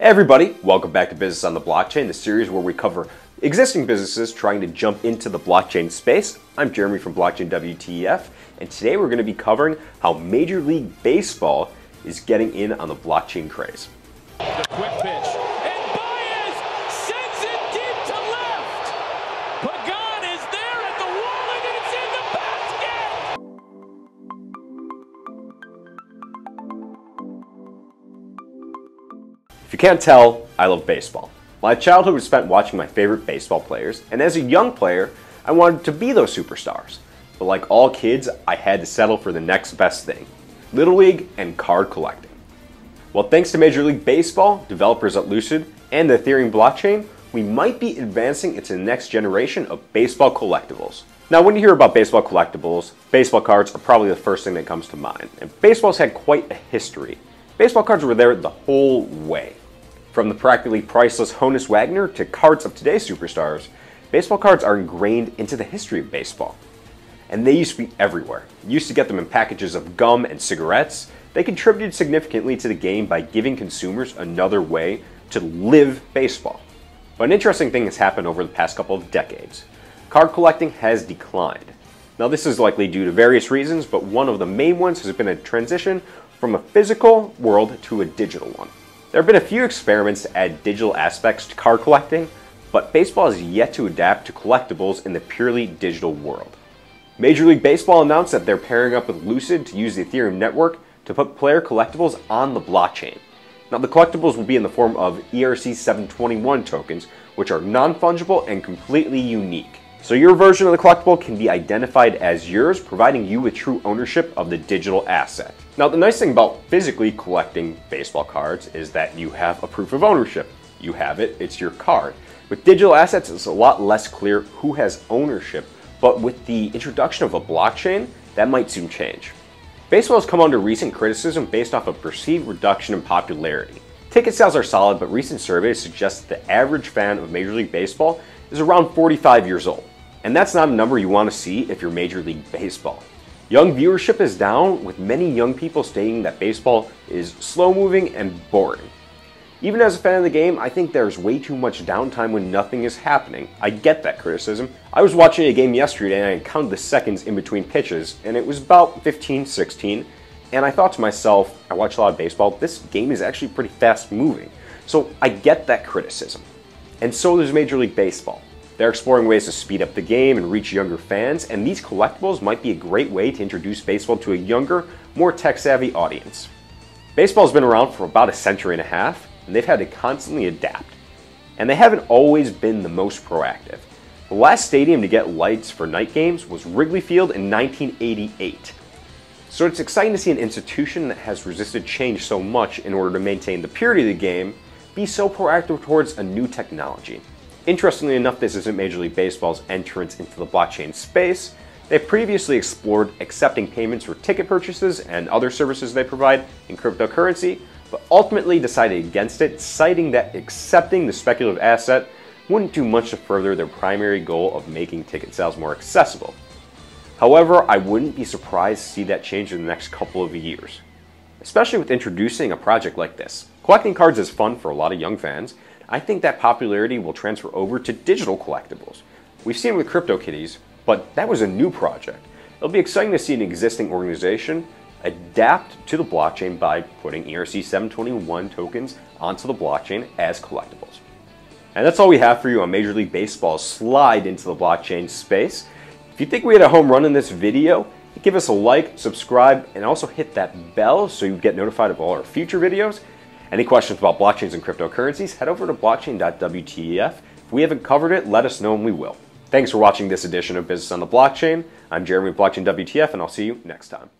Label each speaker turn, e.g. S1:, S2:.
S1: Hey everybody, welcome back to Business on the Blockchain, the series where we cover existing businesses trying to jump into the blockchain space. I'm Jeremy from Blockchain WTF, and today we're going to be covering how Major League Baseball is getting in on the blockchain craze.
S2: The quick pitch.
S1: If you can't tell, I love baseball. My childhood was spent watching my favorite baseball players, and as a young player, I wanted to be those superstars. But like all kids, I had to settle for the next best thing Little League and card collecting. Well, thanks to Major League Baseball, developers at Lucid, and the Ethereum blockchain, we might be advancing into the next generation of baseball collectibles. Now, when you hear about baseball collectibles, baseball cards are probably the first thing that comes to mind. And baseball's had quite a history. Baseball cards were there the whole way. From the practically priceless Honus Wagner to cards of today's superstars, baseball cards are ingrained into the history of baseball. And they used to be everywhere. You used to get them in packages of gum and cigarettes. They contributed significantly to the game by giving consumers another way to live baseball. But an interesting thing has happened over the past couple of decades. Card collecting has declined. Now, this is likely due to various reasons, but one of the main ones has been a transition from a physical world to a digital one. There have been a few experiments to add digital aspects to card collecting, but baseball has yet to adapt to collectibles in the purely digital world. Major League Baseball announced that they're pairing up with Lucid to use the Ethereum network to put player collectibles on the blockchain. Now, the collectibles will be in the form of ERC 721 tokens, which are non fungible and completely unique. So, your version of the collectible can be identified as yours, providing you with true ownership of the digital asset. Now, the nice thing about physically collecting baseball cards is that you have a proof of ownership. You have it, it's your card. With digital assets, it's a lot less clear who has ownership, but with the introduction of a blockchain, that might soon change. Baseball has come under recent criticism based off a perceived reduction in popularity. Ticket sales are solid, but recent surveys suggest that the average fan of Major League Baseball is around 45 years old. And that's not a number you want to see if you're Major League Baseball. Young viewership is down, with many young people stating that baseball is slow moving and boring. Even as a fan of the game, I think there's way too much downtime when nothing is happening. I get that criticism. I was watching a game yesterday and I counted the seconds in between pitches, and it was about 15, 16. And I thought to myself, I watch a lot of baseball, this game is actually pretty fast moving. So I get that criticism. And so does Major League Baseball. They're exploring ways to speed up the game and reach younger fans, and these collectibles might be a great way to introduce baseball to a younger, more tech savvy audience. Baseball's been around for about a century and a half, and they've had to constantly adapt. And they haven't always been the most proactive. The last stadium to get lights for night games was Wrigley Field in 1988. So it's exciting to see an institution that has resisted change so much in order to maintain the purity of the game be so proactive towards a new technology. Interestingly enough, this isn't Major League Baseball's entrance into the blockchain space. They've previously explored accepting payments for ticket purchases and other services they provide in cryptocurrency, but ultimately decided against it, citing that accepting the speculative asset wouldn't do much to further their primary goal of making ticket sales more accessible. However, I wouldn't be surprised to see that change in the next couple of years, especially with introducing a project like this. Collecting cards is fun for a lot of young fans. I think that popularity will transfer over to digital collectibles. We've seen it with CryptoKitties, but that was a new project. It'll be exciting to see an existing organization adapt to the blockchain by putting ERC 721 tokens onto the blockchain as collectibles. And that's all we have for you on Major League Baseball's slide into the blockchain space. If you think we had a home run in this video, give us a like, subscribe, and also hit that bell so you get notified of all our future videos. Any questions about blockchains and cryptocurrencies, head over to blockchain.wtf. If we haven't covered it, let us know and we will. Thanks for watching this edition of Business on the Blockchain. I'm Jeremy Blockchain WTF, and I'll see you next time.